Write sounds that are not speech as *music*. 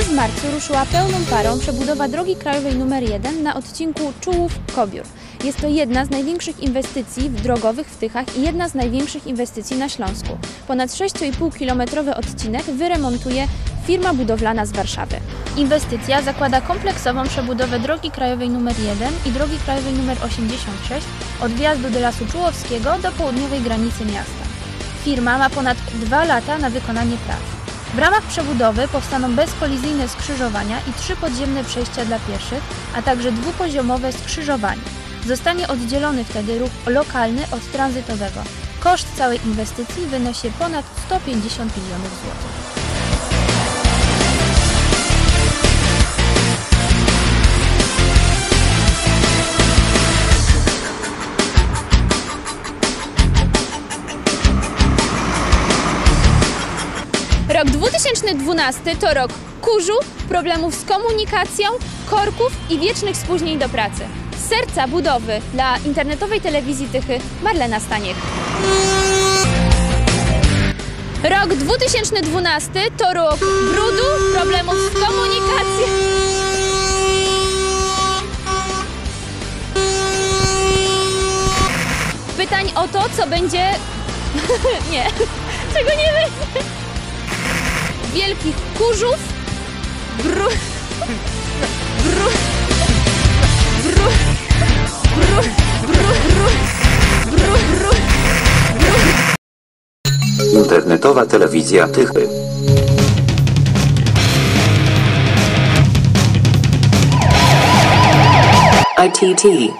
w marcu ruszyła pełną parą przebudowa drogi krajowej nr 1 na odcinku Czułów-Kobiór. Jest to jedna z największych inwestycji drogowych w Tychach i jedna z największych inwestycji na Śląsku. Ponad 6,5-kilometrowy odcinek wyremontuje firma budowlana z Warszawy. Inwestycja zakłada kompleksową przebudowę drogi krajowej nr 1 i drogi krajowej nr 86 od wjazdu do Lasu Czułowskiego do południowej granicy miasta. Firma ma ponad dwa lata na wykonanie prac. W ramach przebudowy powstaną bezkolizyjne skrzyżowania i trzy podziemne przejścia dla pieszych, a także dwupoziomowe skrzyżowanie. Zostanie oddzielony wtedy ruch lokalny od tranzytowego. Koszt całej inwestycji wynosi ponad 150 milionów złotych. Rok 2012 to rok kurzu, problemów z komunikacją, korków i wiecznych spóźnień do pracy. Serca budowy dla internetowej telewizji Tychy Marlena Staniek. Rok 2012 to rok brudu, problemów z komunikacją. Pytań o to, co będzie. *laughs* nie, *laughs* czego nie będzie takich kurzów, bru... bru... bru... bru... bru... bru... bru... bru... bru... Internetowa telewizja Tychy. ITT.